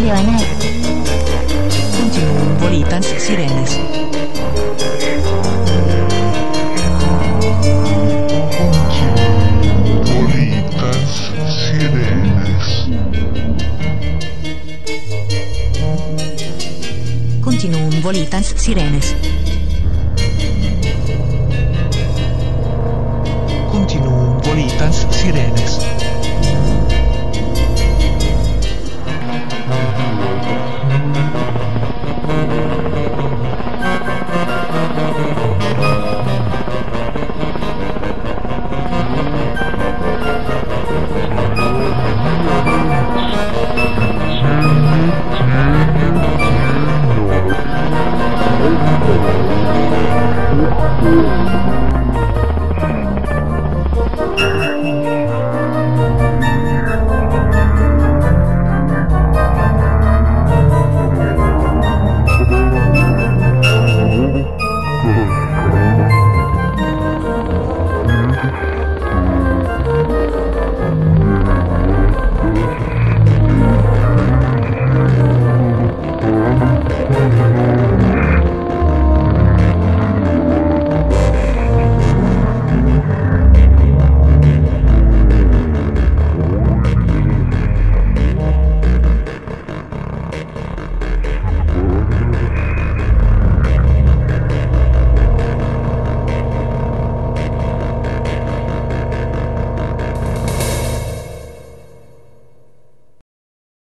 ではない30 ¿eh? bolitas sirenas bolitas sirenas Continuum bolitas sirenas Continuum bolitas sirenas